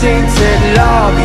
tainted love